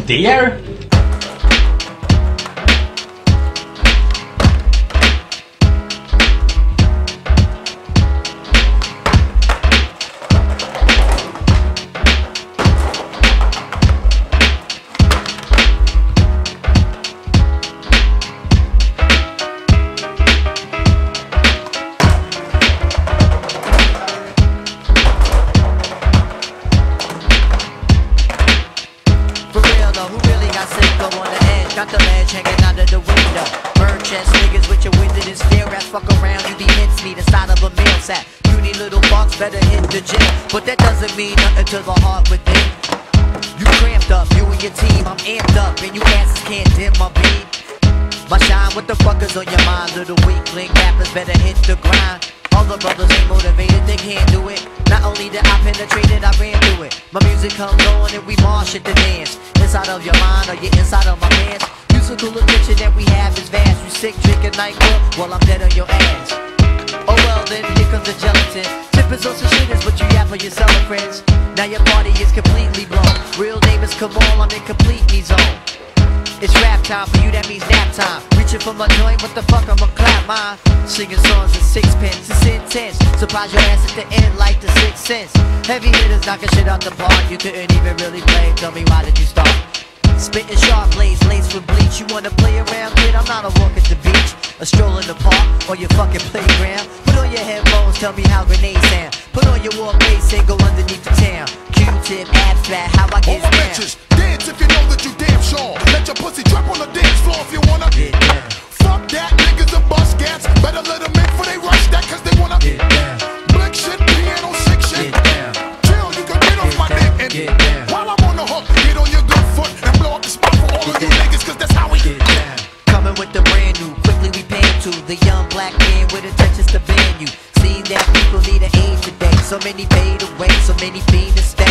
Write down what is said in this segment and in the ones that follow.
that Got the ledge hanging out of the window. Bird chest niggas with your wizard and stare ass fuck around, you be mincemeat inside of a meal sack. Puny little box better hit the gym, but that doesn't mean nothing to the heart within. You cramped up, you and your team, I'm amped up, and you asses can't dim my beat. My shine, what the fuck is on your mind? Little weakling rappers better hit the grind. All the brothers ain't motivated, they can't do it. Not only did I penetrate it, I ran through it. My music comes on and we march at the dance. Inside of your mind or you inside of my pants. Musical addiction that we have is vast. You sick, drinking nightclub while I'm dead on your ass. Oh well, then here comes the gelatin. Tippers on some shitters, but you yap for and friends. Now your party is completely blown. Real name is Kamaal, I'm in complete zone. It's rap time for you, that means nap time. Reaching for my joint, what the fuck, I'ma clap mine. Singing songs in sixpence, it's intense. Surprise your ass at the end like the sixth sense. Heavy hitters knocking shit out the park. You couldn't even really play. Tell me why did you start? Spitting sharp blades, laced with bleach. You wanna play around, kid? I'm not a walk at the beach, a stroll in the park, or your fucking playground. Put on your headphones, tell me how grenades sound. Put on your war bass and go underneath the town. Q-tip, abstract, how I All get my down. bitches, dance if you know that you damn sure. Let your pussy drop on the dance floor if you wanna. Get down. Fuck that, niggas are bust cats. Better let them in before they rush that, cause they wanna. Get down. Blick shit, piano, sick shit. Get down. Chill, you can get off Get my down, dick and get down. while I'm on the hook, get on your good foot and blow up the spot for all of you niggas, cause that's how we Get down. Coming with the brand new, quickly we pan to the young black man with intentions to ban you. See that people need an aim today. So many fade away, so many fiend to stay.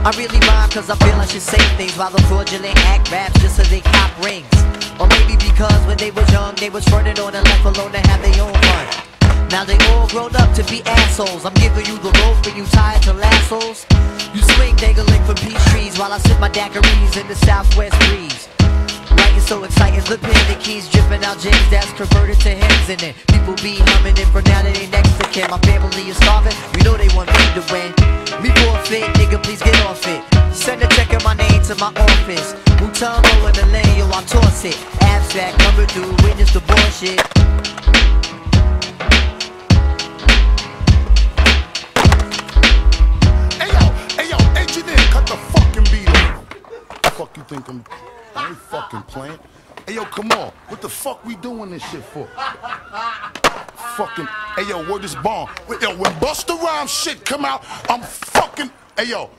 I really rhyme cause I feel I should say things while the fraudulent act raps just so they cop rings. Or maybe because when they was young, they was fronted on and left alone to have their own fun. Now they all grown up to be assholes. I'm giving you the rope and you tied to lassos. You swing dangling from peach trees while I sip my daiquiris in the southwest breeze. Writing so exciting, pen, the keys dripping out James that's converted to hymns and then people be humming it for now that they next to kin. My family is starving, you know they want me to win. Me forfeit, nigga, please get off it. Send a check in my name to my office. Mutombo in the lane, yo, I toss it. Abstract, number two, witness the bullshit. Hey yo, hey yo, engineer, cut the fucking beat off. Fuck you think I'm ain't fucking playing. Hey yo, come on. What the fuck we doing this shit for? fucking Hey yo, word is bomb. Yo, when Busta Rhymes shit come out, I'm Hey yo.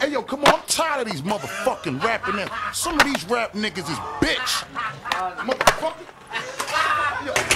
Hey yo, come on, I'm tired of these motherfucking rapping in. Some of these rap niggas is bitch. Motherfucker. Yo.